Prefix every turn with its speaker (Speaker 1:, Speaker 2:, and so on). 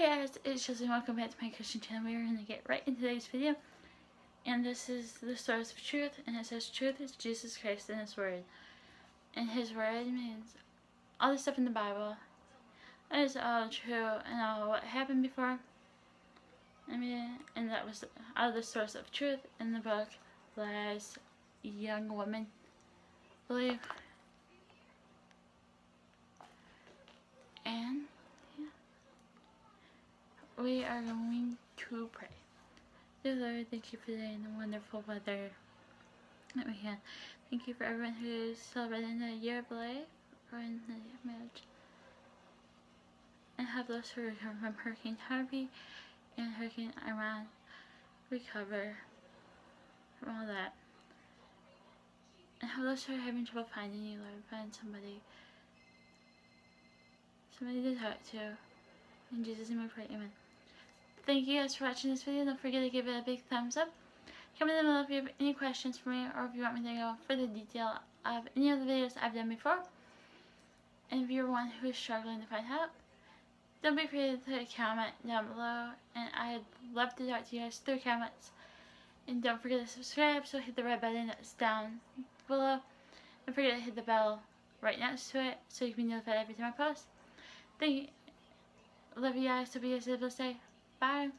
Speaker 1: Hey guys, it's Chelsea welcome back to my Christian channel. We're going to get right into today's video. And this is the source of truth. And it says truth is Jesus Christ and His Word. And His Word means all the stuff in the Bible. That is all true and all what happened before. I mean, and that was all the source of truth in the book Lies Young Women. Believe. And we are going to pray. Dear Lord, thank you for today and the wonderful weather that we had. Thank you for everyone who's celebrating the year of life or in the marriage. And have those who recover from Hurricane Harvey and Hurricane Irma recover from all that. And have those who are having trouble finding you, Lord, find somebody. Somebody to talk to. In Jesus' name I pray, amen. Thank you guys for watching this video. Don't forget to give it a big thumbs up. Comment down below if you have any questions for me or if you want me to go further detail of any of the videos I've done before. And if you're one who is struggling to find help, don't be afraid to comment down below. And I'd love to talk to you guys through comments. And don't forget to subscribe, so hit the red button that's down below. Don't forget to hit the bell right next to it so you can be notified every time I post. Thank you. Love you guys. Hope you guys have a blessed day. Bye.